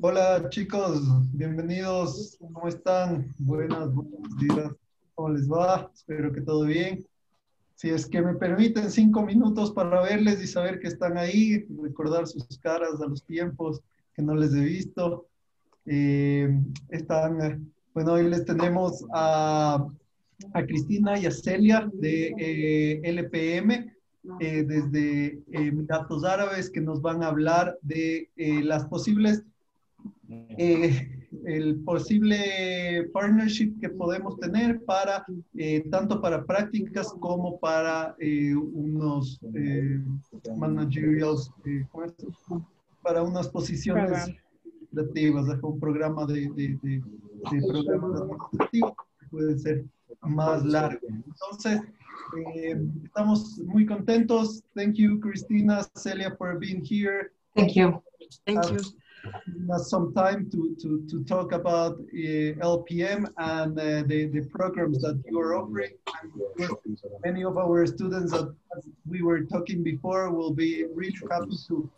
Hola chicos, bienvenidos. ¿Cómo están? Buenas, buenos días. ¿Cómo les va? Espero que todo bien. Si es que me permiten cinco minutos para verles y saber que están ahí, recordar sus caras a los tiempos que no les he visto. Eh, están, bueno, hoy les tenemos a, a Cristina y a Celia de eh, LPM eh, desde Emiratos Árabes que nos van a hablar de las posibles eh, el posible partnership que podemos tener para eh, tanto para prácticas como para eh, unos managerials, para unas posiciones administrativas, un programa de, de, de, de programas administrativos que puede ser más largo. Entonces, estamos muy contentos. Thank you, Cristina, Celia, for being here. Thank you. Thank you us some time to, to, to talk about uh, LPM and uh, the, the programs that you are offering. Many of our students, that, as we were talking before, will be really happy to,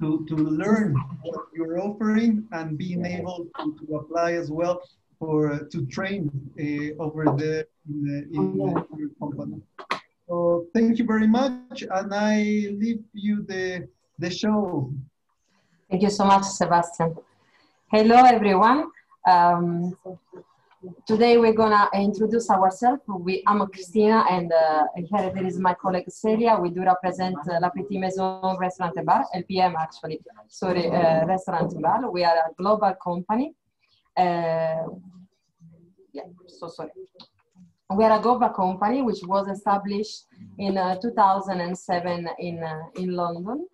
to, to learn what you're offering and being able to, to apply as well for uh, to train uh, over the in, the, in your company. So thank you very much, and I leave you the the show. Thank you so much, Sebastian. Hello, everyone. Um, today we're gonna introduce ourselves. We, I'm Cristina, and uh, here there is my colleague Celia. We do represent uh, La Petite Maison Restaurant and Bar, LPM actually, sorry, uh, Restaurant and Bar. We are a global company. Uh, yeah, so sorry. We are a global company which was established in uh, 2007 in, uh, in London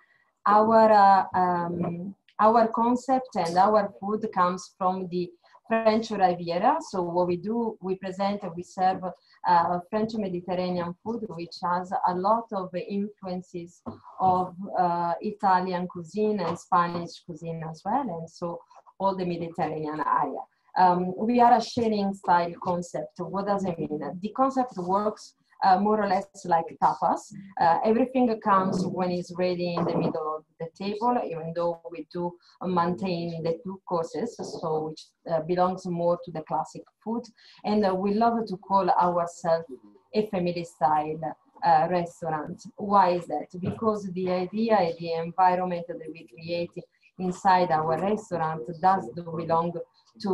our uh, um, our concept and our food comes from the French Riviera. So what we do, we present, and we serve uh, French Mediterranean food, which has a lot of influences of uh, Italian cuisine and Spanish cuisine as well. And so all the Mediterranean area. Um, we are a sharing style concept. What does it mean? The concept works uh, more or less like tapas. Uh, everything comes when it's ready in the middle of the table, even though we do maintain the two courses, so which uh, belongs more to the classic food. And uh, we love to call ourselves a family style uh, restaurant. Why is that? Because the idea, the environment that we create inside our restaurant does belong to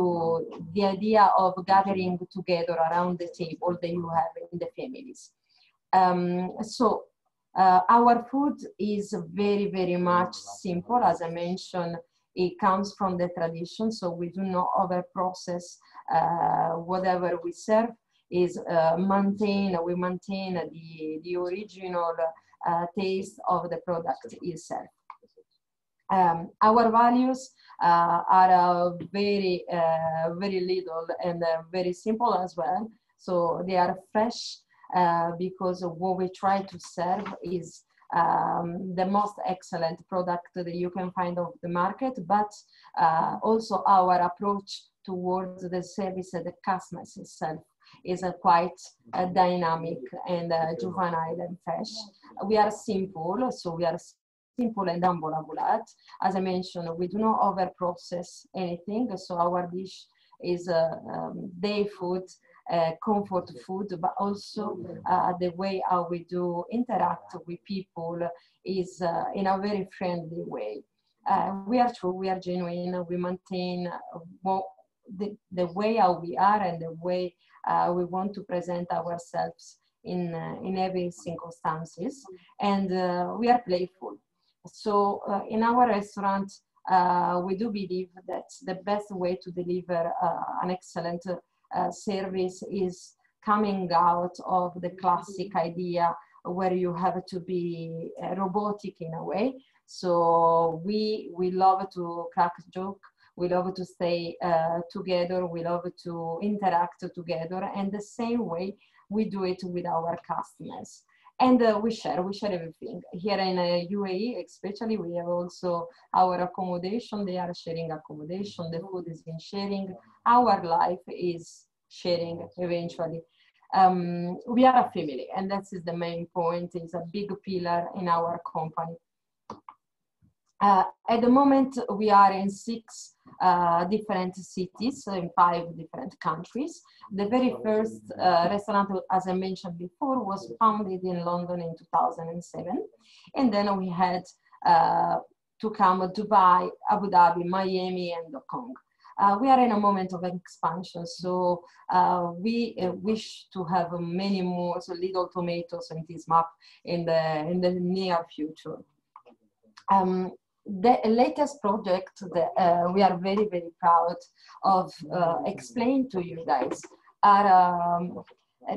the idea of gathering together around the table that you have in the families. Um, so uh, our food is very, very much simple. As I mentioned, it comes from the tradition, so we do not over process uh, whatever we serve is uh, maintain, we maintain the, the original uh, taste of the product itself. Um, our values uh, are uh, very, uh, very little and very simple as well. So they are fresh because what we try to serve is um, the most excellent product that you can find on the market, but uh, also our approach towards the service at the customers itself is a quite uh, dynamic and uh, juvenile and fresh. We are simple, so we are simple and humble As I mentioned, we do not over process anything. So our dish is uh, um, day food, uh, comfort food, but also uh, the way how we do interact with people is uh, in a very friendly way. Uh, we are true, we are genuine, we maintain the, the way how we are and the way we want to present ourselves in, in every circumstances. And we are playful. So uh, in our restaurant, uh, we do believe that the best way to deliver uh, an excellent service is coming out of the classic idea where you have to be robotic in a way. So we, we love to crack joke. We love to stay uh, together. We love to interact together. And the same way we do it with our customers and uh, we share we share everything. Here in uh, uae especially we have also our accommodation. They are sharing accommodation. The food is in sharing. Our life is sharing eventually. Um, we are a family, and that is the main point. It's a big pillar in our company. Uh, at the moment, we are in six uh, different cities, in five different countries. The very first uh, restaurant, as I mentioned before, was founded in London in 2007. And then we had uh, to come to Dubai, Abu Dhabi, Miami, and Hong Kong. Uh, we are in a moment of expansion, so uh, we uh, wish to have many more so little tomatoes on this map in the in the near future. Um, the latest project that uh, we are very very proud of uh, explain to you guys are um,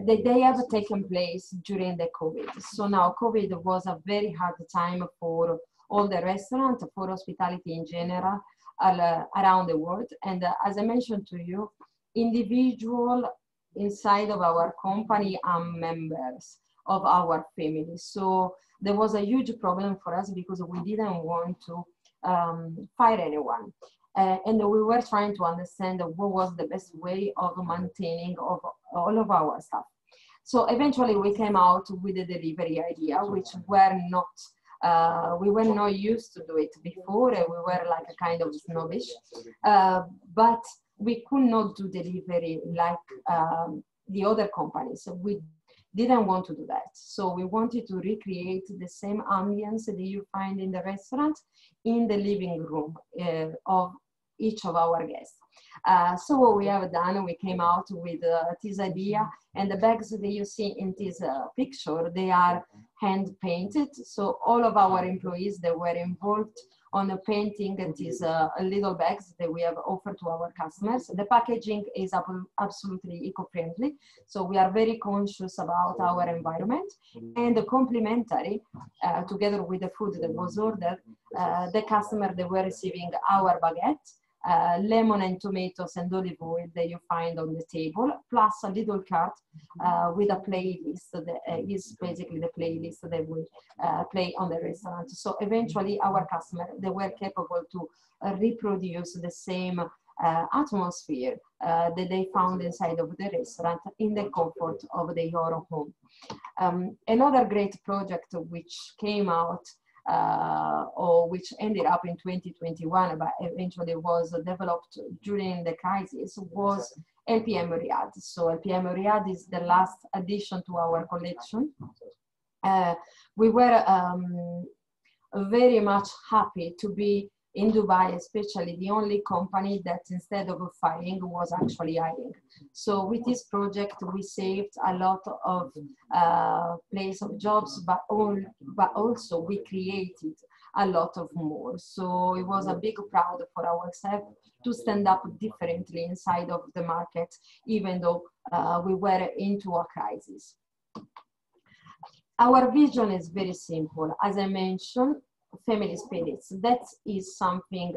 they, they have taken place during the COVID. So now COVID was a very hard time for all the restaurants, for hospitality in general, uh, around the world. And uh, as I mentioned to you, individual inside of our company are members of our family. So there was a huge problem for us because we didn't want to um, fire anyone. Uh, and we were trying to understand what was the best way of maintaining of all of our stuff. So eventually we came out with a delivery idea, which were not uh, we were not used to do it before. And we were like a kind of snobbish, uh, but we could not do delivery like um, the other companies. So We didn't want to do that. So we wanted to recreate the same ambience that you find in the restaurant in the living room uh, of each of our guests. Uh, so what we have done, we came out with uh, this idea and the bags that you see in this uh, picture, they are hand painted. So all of our employees, that were involved on a painting these uh, little bags that we have offered to our customers. The packaging is absolutely eco-friendly. So we are very conscious about our environment and complementary uh, together with the food that was ordered, uh, the customer, they were receiving our baguette uh, lemon and tomatoes and olive oil that you find on the table, plus a little card uh, with a playlist that uh, is basically the playlist that we uh, play on the restaurant. So eventually our customer, they were capable to reproduce the same atmosphere that they found inside of the restaurant in the comfort of their own home. Um, another great project which came out uh, or which ended up in 2021, but eventually was developed during the crisis, was LPM Riyadh. So LPM Riyadh is the last addition to our collection. Uh, we were um, very much happy to be in Dubai, especially the only company that instead of firing was actually hiring. So with this project, we saved a lot of uh, place of jobs, but, all, but also we created a lot of more. So it was a big proud for ourselves to stand up differently inside of the market, even though uh, we were into a crisis. Our vision is very simple. As I mentioned, family spirits. That is something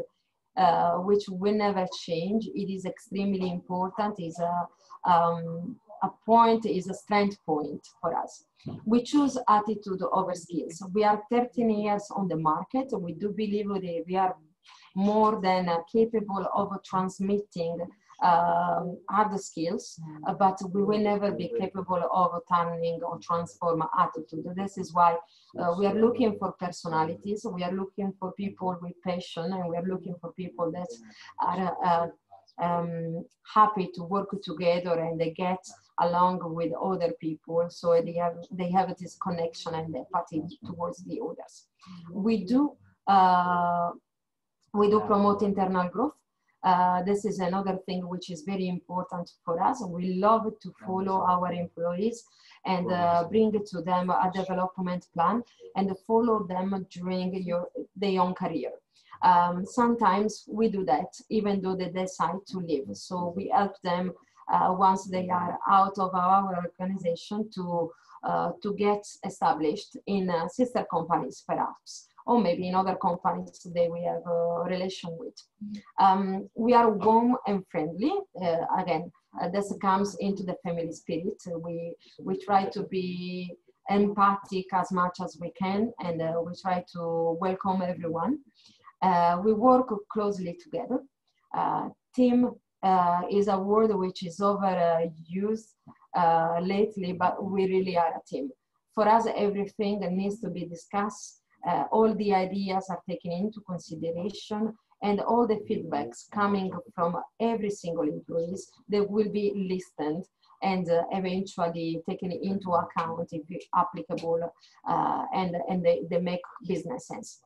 uh, which will never change. It is extremely important. is a, um, a point, is a strength point for us. We choose attitude over skills. We are 13 years on the market. We do believe that we are more than uh, capable of transmitting um, hard skills, uh, but we will never be capable of turning or transform attitude. This is why uh, we are looking for personalities, we are looking for people with passion, and we are looking for people that are uh, um, happy to work together and they get along with other people so they have they have this connection and empathy towards the others. We do uh, we do promote internal growth uh, this is another thing which is very important for us. We love to follow our employees and uh, bring to them a development plan and follow them during your, their own career. Um, sometimes we do that even though they decide to leave. So we help them uh, once they are out of our organization to, uh, to get established in uh, sister companies perhaps or maybe in other companies that we have a relation with. Um, we are warm and friendly. Uh, again, uh, this comes into the family spirit. We, we try to be empathic as much as we can and uh, we try to welcome everyone. Uh, we work closely together. Uh, team uh, is a word which is overused lately, but we really are a team. For us, everything needs to be discussed. Uh, all the ideas are taken into consideration and all the feedbacks coming from every single employees, they will be listened and uh, eventually taken into account if applicable uh, and, and they, they make business sense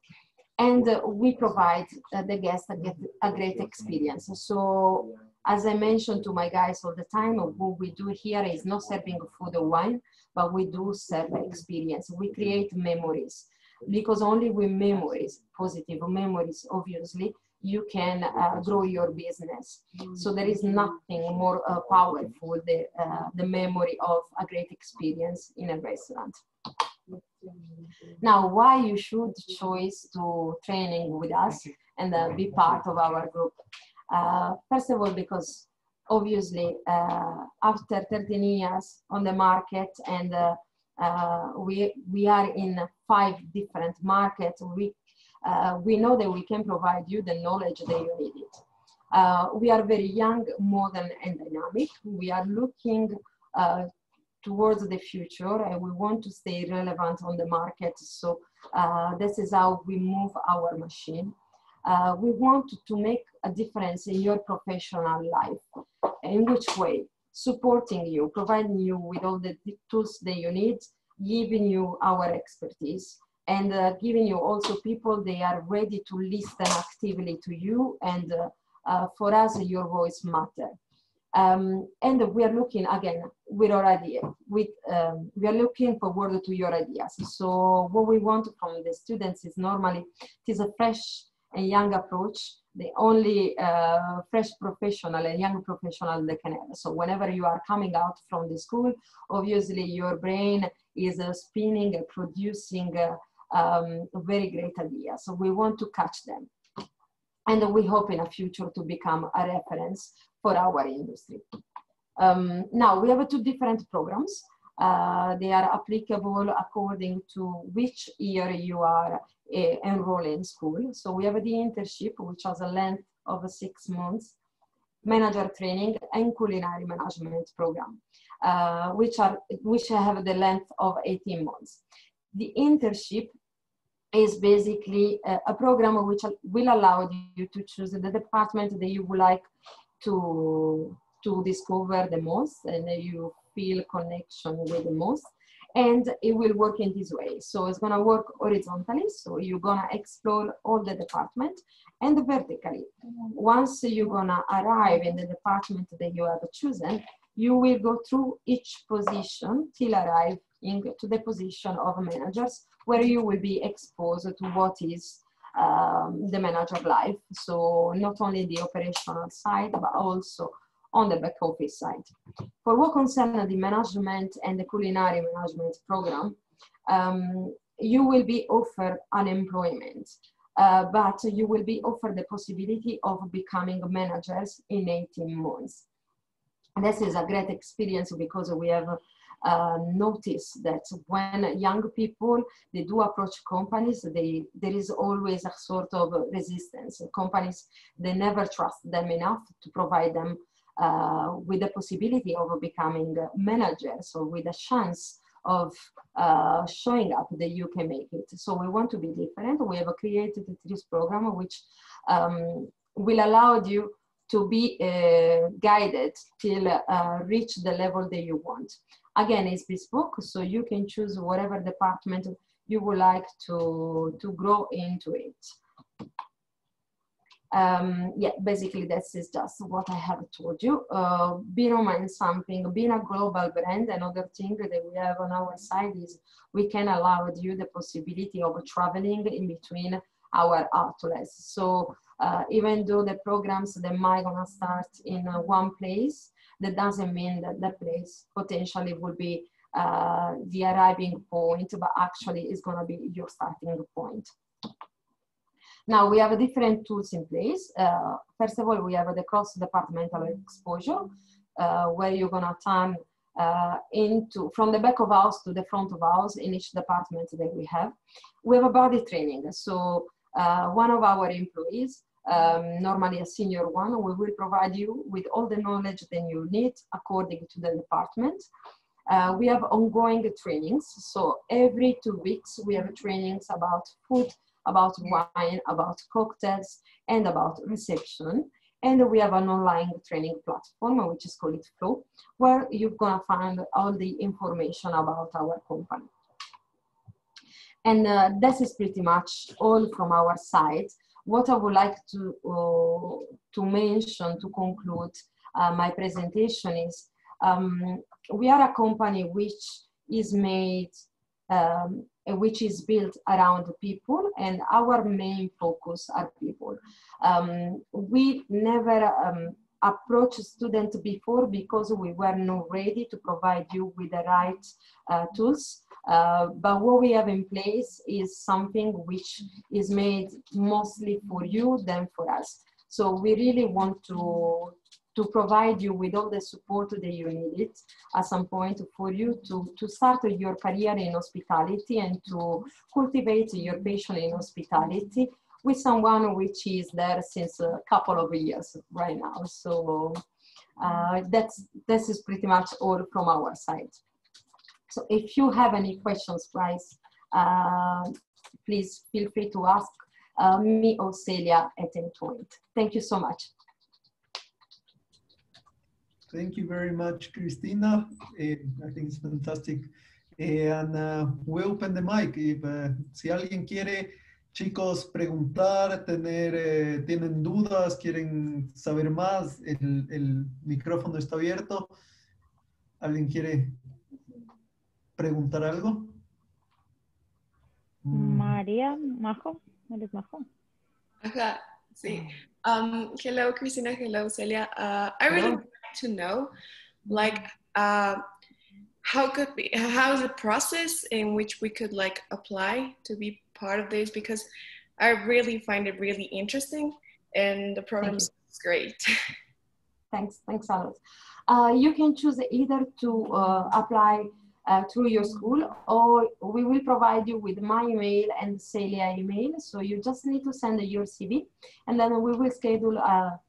and uh, we provide uh, the guests a, get a great experience. So as I mentioned to my guys all the time, what we do here is not serving food or wine, but we do serve experience. We create memories because only with memories, positive memories, obviously, you can uh, grow your business. So there is nothing more uh, powerful than uh, the memory of a great experience in a restaurant. Now, why you should choose to training with us and uh, be part of our group? Uh, first of all, because obviously uh, after 13 years on the market and uh, uh, we, we are in five different markets, we, uh, we know that we can provide you the knowledge that you need it. we are very young, modern and dynamic. We are looking towards the future and we want to stay relevant on the market. So uh, this is how we move our machine. Uh, we want to make a difference in your professional life. In which way? Supporting you, providing you with all the tools that you need, giving you our expertise, and uh, giving you also people they are ready to listen actively to you. And uh, uh, for us, your voice matter. Um, and we are looking again with our idea. With um, we are looking forward to your ideas. So what we want from the students is normally it is a fresh and young approach. The only uh, fresh professional and young professional they can have. So whenever you are coming out from the school, obviously your brain is uh, spinning and producing uh, um, very great ideas. So we want to catch them and we hope in a future to become a reference for our industry. Um, now, we have two different programs. Uh, they are applicable according to which year you are uh, enrolled in school. So we have the internship, which has a length of six months, manager training and culinary management program, uh, which are which have the length of 18 months. The internship is basically a, a program which will allow you to choose the department that you would like to to discover the most and you feel connection with the most and it will work in this way so it's going to work horizontally so you're going to explore all the department and vertically once you're going to arrive in the department that you have chosen you will go through each position till arriving to the position of managers where you will be exposed to what is um, the manager life. So not only the operational side, but also on the back office side. For what concerns the management and the culinary management program, um, you will be offered unemployment, uh, but you will be offered the possibility of becoming managers in 18 months. And this is a great experience because we have uh, notice that when young people they do approach companies they there is always a sort of resistance companies they never trust them enough to provide them uh, with the possibility of becoming managers or with a chance of uh, showing up that you can make it. So we want to be different. We have created this program which um, will allow you to be uh, guided till uh, reach the level that you want. Again, it's bespoke, so you can choose whatever department you would like to, to grow into it. Um, yeah, basically this is just what I have told you. Uh, Biroma is something, being a global brand, another thing that we have on our side is we can allow you the possibility of traveling in between our outlets. So uh, even though the programs that might gonna start in uh, one place, that doesn't mean that that place potentially will be uh, the arriving point, but actually is gonna be your starting point. Now we have different tools in place. Uh, first of all, we have the cross-departmental exposure, uh, where you're gonna turn uh, into from the back of house to the front of house in each department that we have. We have a body training. So uh, one of our employees um, normally a senior one, we will provide you with all the knowledge that you need according to the department. Uh, we have ongoing trainings. So every two weeks, we have trainings about food, about wine, about cocktails, and about reception. And we have an online training platform, which is called Flow, where you're gonna find all the information about our company. And uh, this is pretty much all from our side. What I would like to, uh, to mention to conclude uh, my presentation is um, we are a company which is made, um, which is built around people and our main focus are people. Um, we never um, students before because we were not ready to provide you with the right uh, tools. Uh, but what we have in place is something which is made mostly for you than for us. So we really want to, to provide you with all the support that you needed at some point for you to, to start your career in hospitality and to cultivate your passion in hospitality with someone which is there since a couple of years right now. So uh, that's this is pretty much all from our side. So if you have any questions, guys, uh, please feel free to ask uh, me or Celia at any point. Thank you so much. Thank you very much, Cristina. Uh, I think it's fantastic. And uh, we open the mic. If, uh, si alguien quiere, chicos, preguntar, tener, eh, tienen dudas, quieren saber más, el, el micrófono está abierto. ¿Alguien quiere preguntar algo? Mm. María Majo, eres Majo. Ajá, sí. Um, hello, Christina. Hello, Celia. Uh, I really want to know, like, uh, how could be how is the process in which we could like apply to be part of this because I really find it really interesting and the program is great. Thanks, thanks a lot. Uh, you can choose either to uh, apply uh, through your school or we will provide you with my email and Celia email. So you just need to send your CV and then we will schedule a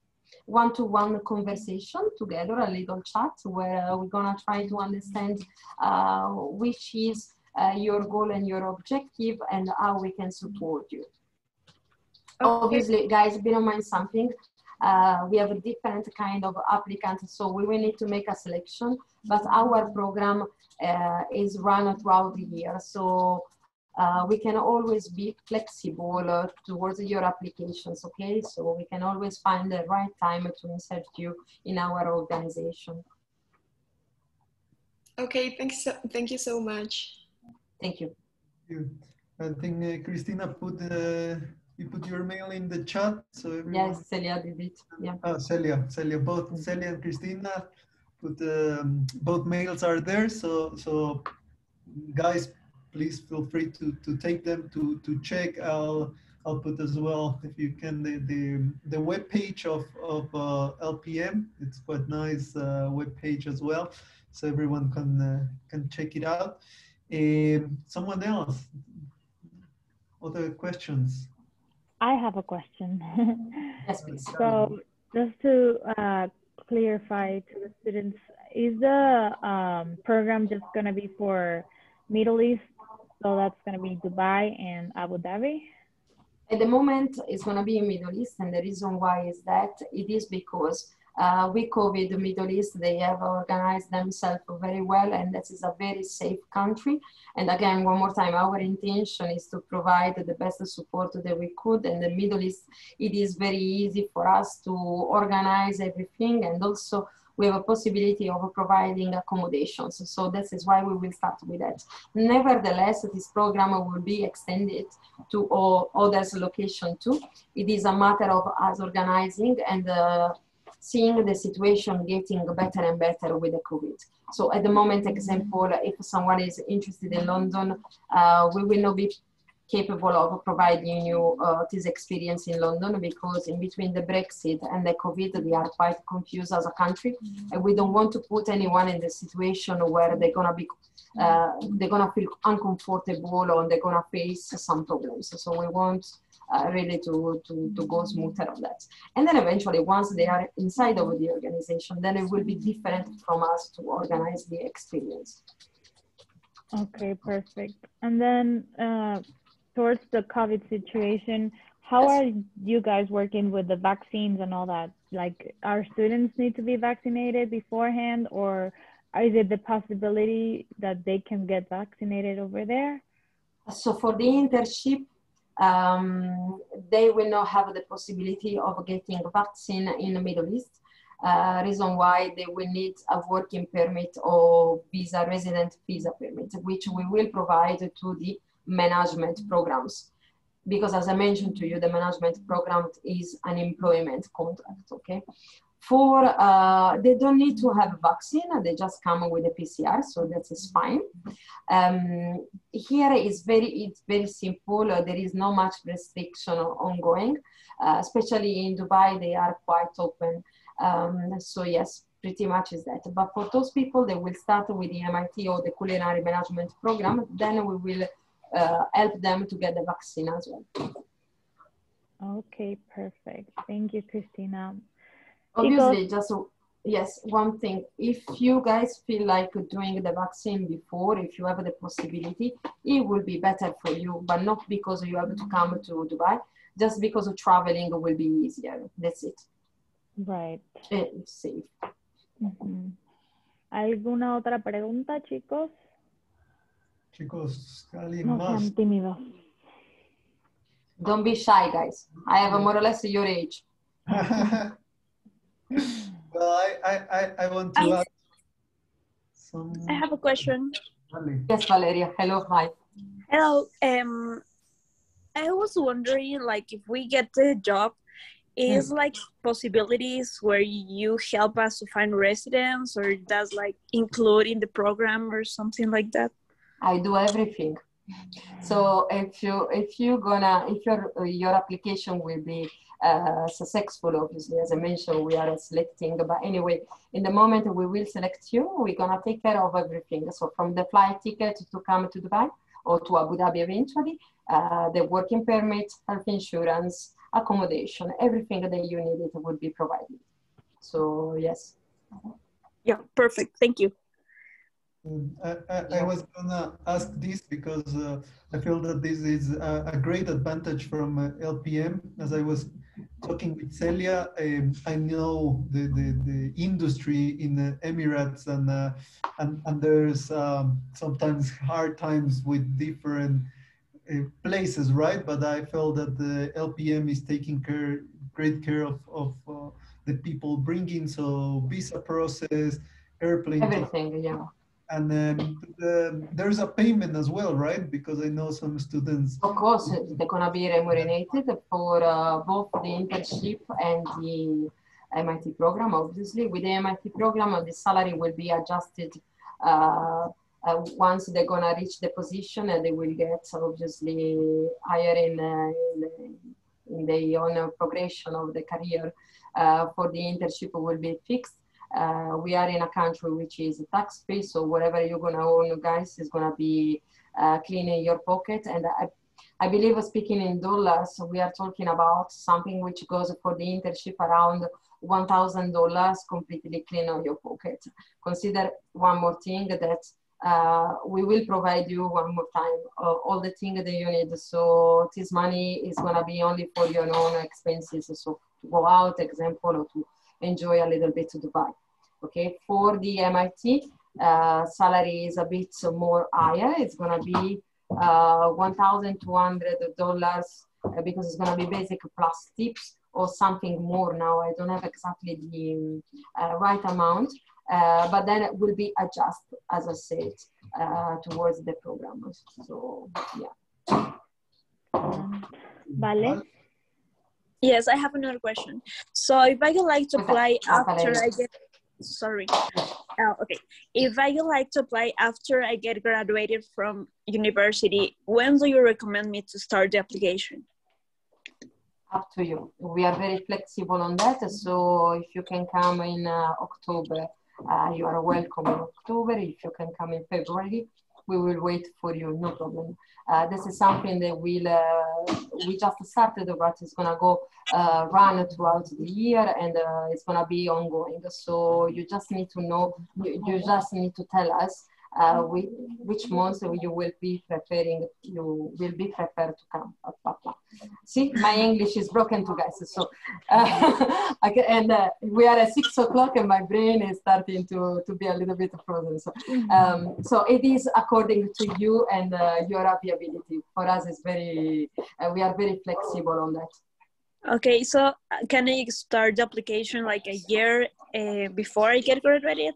one-to-one conversation together, a little chat where we're gonna try to understand uh, which is uh, your goal and your objective and how we can support you. Okay. Obviously, guys, bear in mind something. Uh, we have a different kind of applicant, so we will need to make a selection, but our program uh, is run throughout the year. So uh, we can always be flexible uh, towards your applications, okay? So we can always find the right time to insert you in our organization. Okay, thanks. So, thank you so much. Thank you. Thank you. I think uh, Cristina put uh, you put your mail in the chat, so everyone... yes, Celia did it. Yeah. Oh, Celia, Celia, both mm -hmm. Celia and Cristina put um, both mails are there. So so guys, please feel free to to take them to to check. I'll I'll put as well if you can the the the web page of of uh, LPM. It's quite nice uh, web page as well, so everyone can uh, can check it out. Um, someone else? Other questions? I have a question. yes, please. So just to uh, clarify to the students, is the um, program just going to be for Middle East? So that's going to be Dubai and Abu Dhabi? At the moment, it's going to be in Middle East, and the reason why is that it is because uh, with COVID, the Middle East, they have organized themselves very well, and this is a very safe country. And again, one more time, our intention is to provide the best support that we could. And the Middle East, it is very easy for us to organize everything, and also we have a possibility of providing accommodations. So this is why we will start with that. Nevertheless, this program will be extended to all others location too. It is a matter of us organizing and uh, seeing the situation getting better and better with the COVID. So at the moment, example, if someone is interested in London, uh, we will not be capable of providing you uh, this experience in London because in between the Brexit and the COVID, we are quite confused as a country, and we don't want to put anyone in the situation where they're gonna be, uh, they're gonna feel uncomfortable or they're gonna face some problems. So we want uh, really to, to, to go smoother on that. And then eventually, once they are inside of the organization, then it will be different from us to organize the experience. Okay, perfect. And then uh, towards the COVID situation, how are you guys working with the vaccines and all that? Like, our students need to be vaccinated beforehand, or is it the possibility that they can get vaccinated over there? So for the internship, um, they will not have the possibility of getting a vaccine in the Middle East. Uh, reason why they will need a working permit or visa resident visa permit, which we will provide to the management programs. Because as I mentioned to you, the management program is an employment contract. Okay. For uh, they don't need to have a vaccine; they just come with a PCR, so that is fine. Um, here is very it's very simple. Uh, there is no much restriction ongoing, uh, especially in Dubai. They are quite open. Um, so yes, pretty much is that. But for those people, they will start with the MIT or the culinary management program. Then we will uh, help them to get the vaccine as well. Okay, perfect. Thank you, Cristina. Obviously, just yes, one thing. If you guys feel like doing the vaccine before, if you have the possibility, it will be better for you, but not because you have to come to Dubai, just because of traveling will be easier. That's it. Right. It's safe. Ujú. ¿Alguna otra pregunta, chicos? Chicos, ¿alguien No más? sean tímidos. Don't be shy, guys. I have a more or less your age. well, I, I, I, I want to I- ask some. I have a question. Vale. Yes, Valeria. Hello, hi. Hello. Um, I was wondering, like, if we get the job, is like possibilities where you help us to find residents, or does like include in the program or something like that? I do everything. So if you if you gonna if your your application will be uh, successful, obviously as I mentioned, we are selecting. But anyway, in the moment we will select you, we're gonna take care of everything. So from the flight ticket to come to Dubai or to Abu Dhabi eventually, uh, the working permit, health insurance, accommodation, everything that you need it will be provided. So yes. Yeah, perfect. Thank you. I, I, I was gonna ask this because uh, I feel that this is a, a great advantage from uh, LPM. As I was talking with Celia, um, I know the, the, the industry in the Emirates and, uh, and, and there's um, sometimes hard times with different uh, places, right? But I felt that the LPM is taking care, great care of, of uh, the people bringing, so visa process, airplane Everything, yeah. And um, the, there's a payment as well, right? Because I know some students. Of course, they're gonna be remunerated for uh, both the internship and the MIT program. Obviously, with the MIT program, the salary will be adjusted uh, uh, once they're gonna reach the position, and they will get obviously higher in uh, in, in the own progression of the career. Uh, for the internship, will be fixed. Uh, we are in a country which is tax free, so whatever you're gonna own, guys, is gonna be uh, clean in your pocket. And I, I believe uh, speaking in dollars, we are talking about something which goes for the internship around $1,000 completely clean on your pocket. Consider one more thing that uh, we will provide you one more time uh, all the things that you need. So this money is gonna be only for your own expenses. So to go out, example, or to enjoy a little bit of Dubai. Okay, for the MIT, uh, salary is a bit more higher. It's gonna be uh, $1,200 uh, because it's gonna be basic plus tips or something more now. I don't have exactly the uh, right amount, uh, but then it will be adjusted, as I said, uh, towards the program. So yeah. Vale. Yes, I have another question. So if I would like to apply after. I get, sorry. Oh, okay. If I would like to apply after I get graduated from university, when do you recommend me to start the application? up to you. We are very flexible on that. So if you can come in uh, October, uh, you are welcome in October. If you can come in February, we will wait for you, no problem. Uh, this is something that we'll, uh, we just started, but it's gonna go uh, run throughout the year and uh, it's gonna be ongoing. So you just need to know, you, you just need to tell us uh, which, which months you will be preferring, you will be prepared to come. See, my English is broken to guys. So, uh, and uh, we are at six o'clock and my brain is starting to, to be a little bit frozen. So, um, so it is according to you and uh, your availability. For us, it's very, uh, we are very flexible on that. Okay, so uh, can I start the application like a year uh, before I get graduated?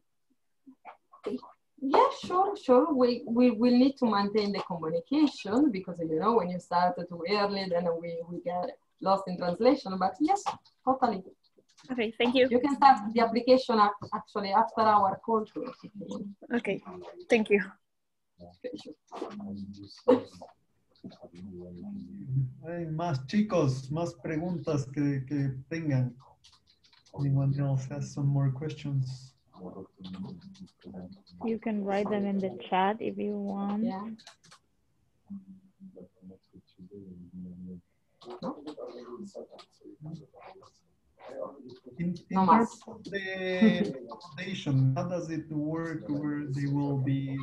Yeah, sure, sure. We, we will need to maintain the communication because, you know, when you start too early, then we, we get lost in translation. But yes, totally. Okay, thank you. You can start the application actually after our call. Too. Okay, thank you. Hay más chicos, más preguntas que, que tengan. Anyone else has some more questions? You can write them in the chat if you want. Yeah. In, in No terms más. of the accommodation, how does it work where they will be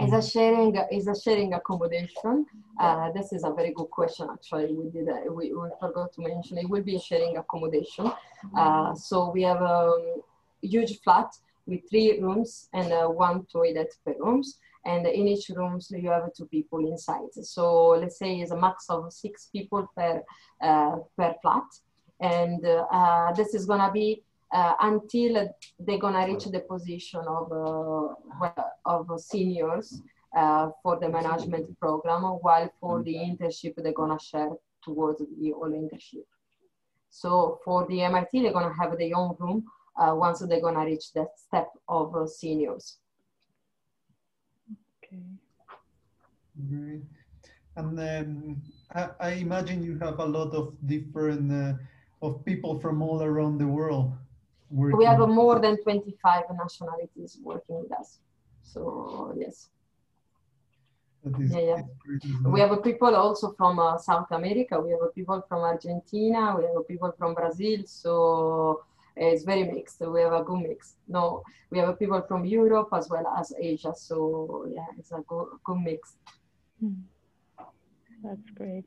Is a sharing is a sharing accommodation. Uh, this is a very good question. Actually, we did uh, we, we forgot to mention it will be a sharing accommodation. Uh, so we have a huge flat with three rooms and uh, one toilet per rooms. And in each rooms you have two people inside. So let's say it's a max of six people per uh, per flat, and uh, uh, this is gonna be uh, until they're gonna reach the position of uh, of seniors for the management program, while for the internship they're gonna share towards the all internship. So for the MIT, they're gonna have their own room uh, once they're gonna reach that step of uh, seniors. Okay. Great. And then I, I imagine you have a lot of different uh, of people from all around the world. Working. We have uh, more than 25 nationalities working with us. So yes. That is- Yeah, yeah. is great as We have people also from uh, South America. We have people from Argentina. We have people from Brazil. So it's very mixed. We have a good mix. No, we have people from Europe as well as Asia. So yeah, it's a good, good mix. Hmm. That's great.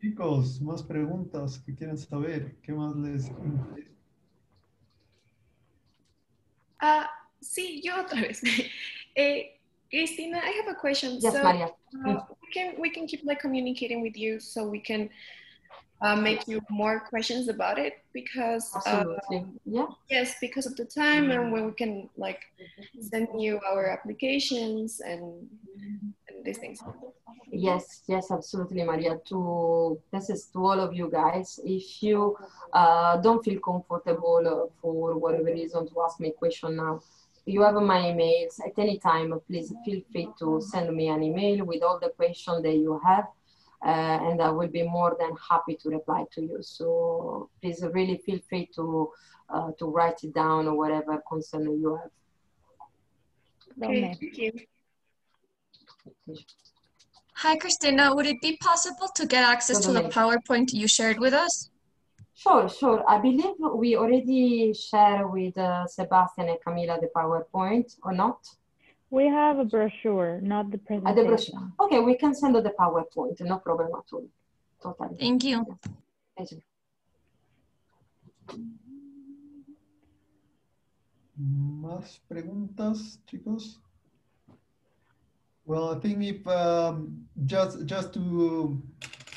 Chicos, más preguntas que quieran saber, ¿qué más les interesa? Uh, sí, yo otra vez. eh, Cristina, I have a question. Yes, so, Maria. uh, we can we can keep like communicating with you so we can uh, make you more questions about it because Absolutely. Yeah. yes because of the time and when we can like send you our applications and, and these things Yes, yes, absolutely, Maria. To this is to all of you guys. If you uh, don't feel comfortable for whatever reason to ask me a question now, you have my emails at any time. Please feel free to send me an email with all the questions that you have, and I will be more than happy to reply to you. So please really feel free to uh, to write it down or whatever concern you have. okay thank you Hi, Cristina. Would it be possible to get access to the PowerPoint you shared with us? Sure, sure. I believe we already share with uh, Sebastian and Camila the PowerPoint or not? We have a brochure, not the Uh, presentation. the brochure. Okay, we can send the PowerPoint, no problem at all. Totally. Thank you. Thank you. ¿Más preguntas, chicos? Well, I think if um, just just to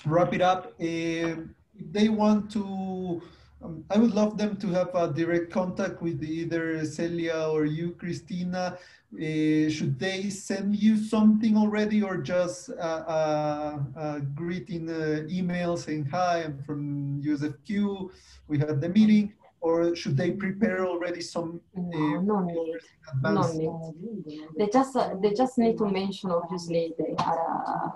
wrap it up, eh, if they want to, um, I would love them to have a direct contact with either Celia or you, Cristina. Eh, should they send you something already, or just a, a, a greeting uh, email saying hi, I'm from USFQ, we had the meeting, or should they prepare already some No, uh, no need. No need. They just uh, they just need to mention obviously they are uh,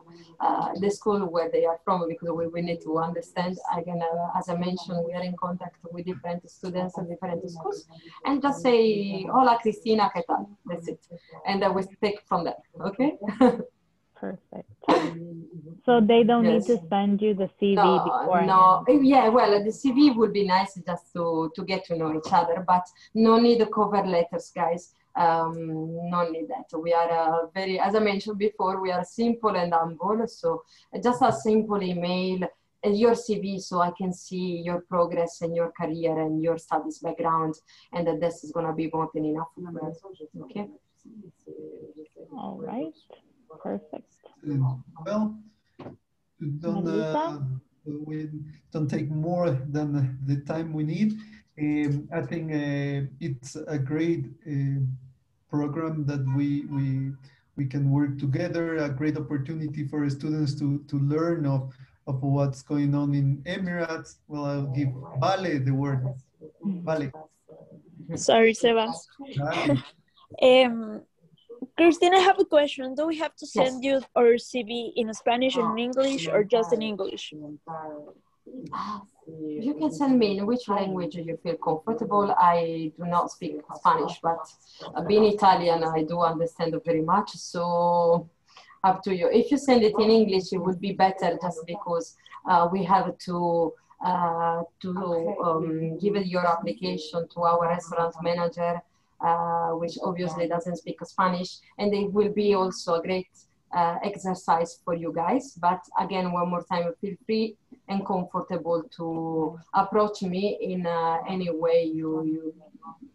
uh, the school where they are from because we, we need to understand. Again, uh, as I mentioned, we are in contact with different students and different schools, and just say "Hola, Cristina, ¿qué tal?" That's it, and then we take from there. Okay. Perfect. So they don't Yes. need to send you the CV no, before. no, yeah. Well, the CV would be nice just to to get to know each other, but no need the cover letters, guys. Um, no need that. We are uh, very, as I mentioned before, we are simple and humble. So just a simple email, your CV, so I can see your progress and your career and your studies background, and that this is gonna be more than enough. Okay. All right. Perfect. Well, don't, uh, we don't take more than the time we need. Um, I think uh, it's a great uh, program that we, we, we can work together, a great opportunity for students to, to learn of, of what's going on in Emirates. Well, I'll give Vale the word. Vale. Sorry, Sebas. Um, Christine, I have a question. Do we have to send you our CV in Spanish and English or just in English? You can send me in which language you feel comfortable. I do not speak Spanish, but uh, being Italian, I do understand very much. So up to you. If you send it in English, it would be better just because uh, we have to uh, to um, give your application to our restaurant manager, uh, which obviously doesn't speak Spanish, and it will be also a great uh, exercise for you guys. But again, one more time, feel free and comfortable to approach me in uh, any way you, you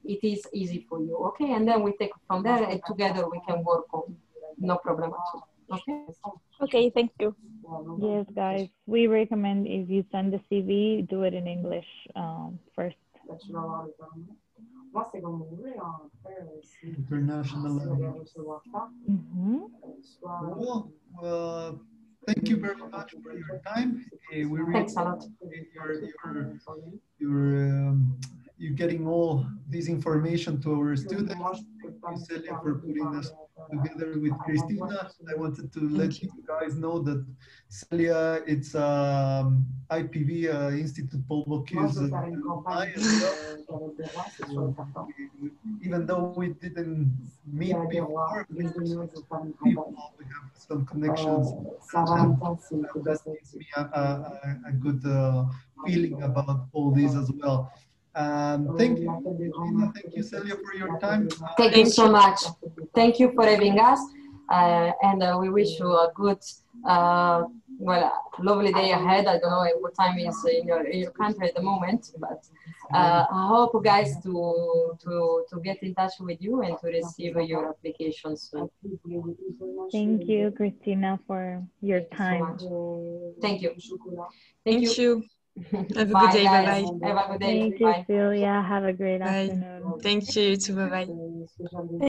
it is easy for you. Okay, and then we take from there, and together we can work on. No problem at all. Okay. Okay, thank you. Yes, guys. We recommend if you send the CV, do it in English um, first. International level. hmm Well, well, thank you very much for your time. Uh, we really Thanks a lot. appreciate your, your, your, um, you getting all this information to our students. Thank you, Celia, for putting us together with Cristina. I wanted to let you guys know that Celia, it's um, IPV, uh, Institute Paul Bocuse alumni as well. So, even though we didn't meet before, we people, we have some connections. And that gives me a, a, a- a good uh, feeling about all this as well. Um, thank you, Cristina. Thank you, Celia, for your time. Thank you so much. Thank you for having us, uh, and uh, we wish you a good, uh, well, lovely day ahead. I don't know what time is in your, in your country at the moment, but uh, I hope guys to to to get in touch with you and to receive your application soon. Thank you, Cristina, for your time. Thank you. Thank you. Have a good day. Bye bye. Have a good day. Thank you, Bye. Celia. Have a great Bye. afternoon. Thank you. You too. Bye bye.